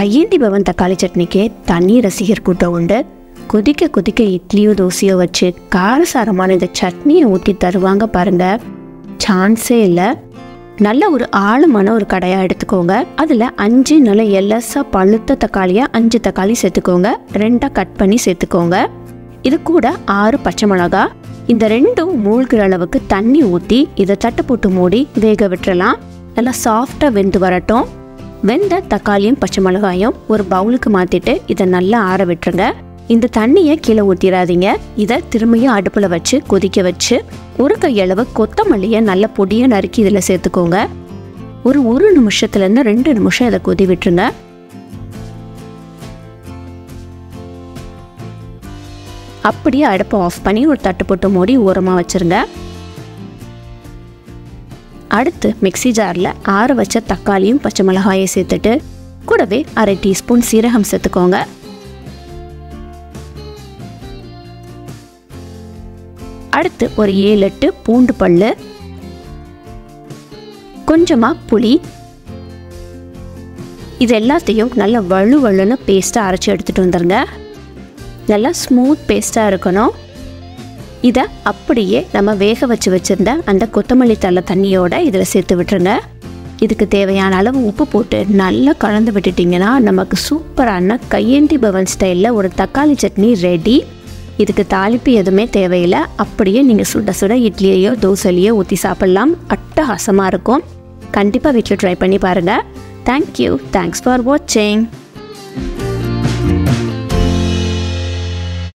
கையேந்தி பவன் தக்காளி சட்னிக்கே தண்ணி ரசிகர் கூட்டம் உண்டு. கொதிக்க கொதிக்க இட்லியோ தோசையோ வச்சு காரசாரமான இந்த சட்னியை ஊற்றி தருவாங்க பாருங்க. சான்ஸே இல்லை. நல்ல ஒரு ஆழமான ஒரு கடையாக எடுத்துக்கோங்க. அதில் அஞ்சு நல்ல எல்லஸாக பழுத்த தக்காளியாக அஞ்சு தக்காளி சேர்த்துக்கோங்க. ரெண்டாக கட் பண்ணி சேர்த்துக்கோங்க. இது கூட ஆறு பச்சை மிளகா. இந்த ரெண்டும் மூழ்கிற அளவுக்கு தண்ணி ஊற்றி இதை தட்டை போட்டு மூடி வேக விட்டுறலாம். நல்லா சாஃப்டாக வெந்து வரட்டும். வெந்த தக்காளியும் பச்சை மிளகாயும் ஒரு பவுலுக்கு மாற்றிட்டு இதை நல்லா ஆற விட்டுருங்க. இந்த தண்ணியை கீழே ஊற்றிடாதீங்க இதை திரும்பியும் அடுப்பில் வச்சு கொதிக்க வச்சு ஒரு கையளவு கொத்தமல்லியை நல்ல பொடியை நறுக்கி இதில் சேர்த்துக்கோங்க. ஒரு ஒரு நிமிஷத்துலேருந்து ரெண்டு நிமிஷம் இதை கொதி விட்டுருங்க. அப்படியே அடுப்பை ஆஃப் பண்ணி ஒரு தட்டு போட்டு மூடி ஓரமாக வச்சுருங்க. அடுத்து மிக்ஸி ஜாரில் ஆற வச்ச தக்காளியும் பச்சை மிளகாயை சேர்த்துட்டு கூடவே அரை டீஸ்பூன் சீரகம் சேர்த்துக்கோங்க. அடுத்து ஒரு ஏழு எட்டு பூண்டு பல்லு கொஞ்சமாக புளி. இது எல்லாத்தையும் நல்லா வலு வலுன்னு பேஸ்ட்டாக அரைச்சி எடுத்துகிட்டு வந்துடுங்க நல்லா ஸ்மூத் பேஸ்ட்டாக இருக்கணும். இதை அப்படியே நம்ம வேக வச்சு வச்சுருந்த அந்த கொத்தமல்லி தள்ள தண்ணியோட இதில் சேர்த்து விட்டுருங்க. இதுக்கு தேவையான அளவு உப்பு போட்டு நல்லா கலந்து விட்டுட்டிங்கன்னா நமக்கு சூப்பரான கையேந்தி பவன் ஸ்டைலில் ஒரு தக்காளி சட்னி ரெடி. இதுக்கு தாளிப்பு எதுவுமே தேவையில்லை. அப்படியே நீங்கள் சுட சுட இட்லியையோ தோசையிலையோ ஊற்றி சாப்பிட்லாம். அட்டகாசமாக இருக்கும். கண்டிப்பாக வீட்டில் ட்ரை பண்ணி பாருங்கள் தேங்க்யூ தேங்க்ஸ் ஃபார் வாட்சிங்